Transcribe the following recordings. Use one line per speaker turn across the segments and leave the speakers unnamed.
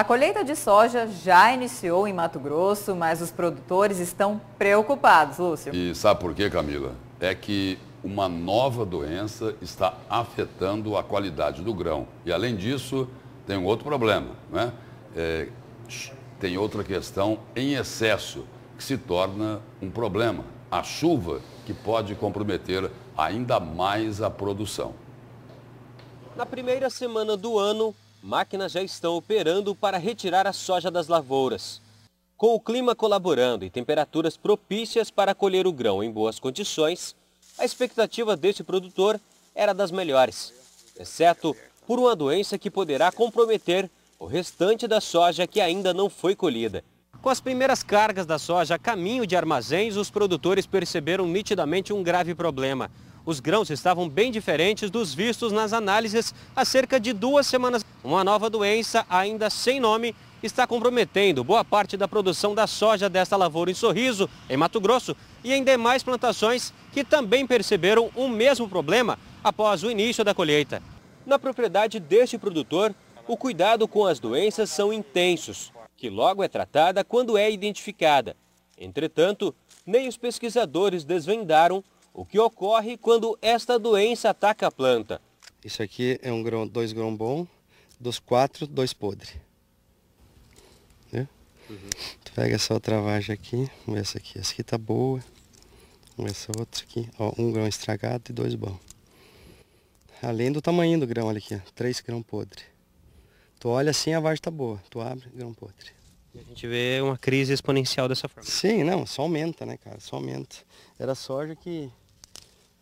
A colheita de soja já iniciou em Mato Grosso, mas os produtores estão preocupados, Lúcio.
E sabe por quê, Camila? É que uma nova doença está afetando a qualidade do grão. E além disso, tem um outro problema, né? É, tem outra questão em excesso, que se torna um problema. A chuva que pode comprometer ainda mais a produção.
Na primeira semana do ano, máquinas já estão operando para retirar a soja das lavouras. Com o clima colaborando e temperaturas propícias para colher o grão em boas condições, a expectativa deste produtor era das melhores, exceto por uma doença que poderá comprometer o restante da soja que ainda não foi colhida. Com as primeiras cargas da soja a caminho de armazéns, os produtores perceberam nitidamente um grave problema. Os grãos estavam bem diferentes dos vistos nas análises há cerca de duas semanas. Uma nova doença, ainda sem nome, está comprometendo boa parte da produção da soja desta lavoura em Sorriso, em Mato Grosso, e em demais plantações que também perceberam o mesmo problema após o início da colheita. Na propriedade deste produtor, o cuidado com as doenças são intensos, que logo é tratada quando é identificada. Entretanto, nem os pesquisadores desvendaram o que ocorre quando esta doença ataca a planta.
Isso aqui é um grão, dois grãos bons, dos quatro, dois podres. Viu? Uhum. Tu pega essa outra vagem aqui, vamos ver essa aqui. Essa aqui tá boa. Vamos ver essa outra aqui. Ó, um grão estragado e dois bons. Além do tamanho do grão, olha aqui, ó, três grãos podres. Tu olha assim, a vagem tá boa. Tu abre, grão podre.
E a gente vê uma crise exponencial dessa forma.
Sim, não, só aumenta, né, cara? Só aumenta. Era soja que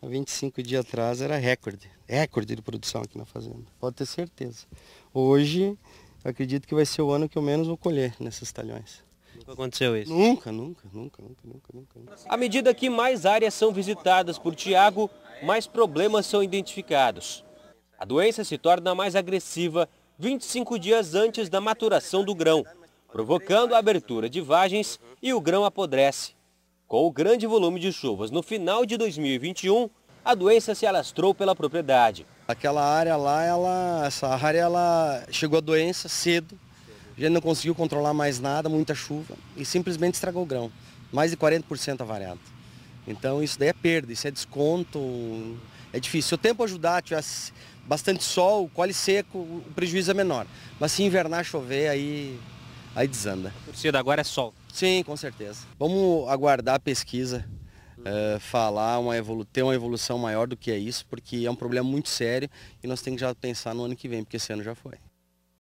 há 25 dias atrás era recorde. Recorde de produção aqui na fazenda. Pode ter certeza. Hoje, acredito que vai ser o ano que eu menos vou colher nesses talhões.
Nunca aconteceu isso?
Nunca, nunca, nunca, nunca, nunca, nunca.
À medida que mais áreas são visitadas por Tiago, mais problemas são identificados. A doença se torna mais agressiva 25 dias antes da maturação do grão, provocando a abertura de vagens e o grão apodrece. Com o grande volume de chuvas no final de 2021, a doença se alastrou pela propriedade.
Aquela área lá, ela, essa área ela chegou a doença cedo, a gente não conseguiu controlar mais nada, muita chuva, e simplesmente estragou o grão. Mais de 40% avariado. Então isso daí é perda, isso é desconto, é difícil. Se o tempo ajudar, tivesse bastante sol, colhe seco, o prejuízo é menor. Mas se invernar, chover, aí, aí desanda.
A torcida agora é sol.
Sim, com certeza. Vamos aguardar a pesquisa, uh, falar, uma evolu ter uma evolução maior do que é isso, porque é um problema muito sério e nós temos que já pensar no ano que vem, porque esse ano já foi.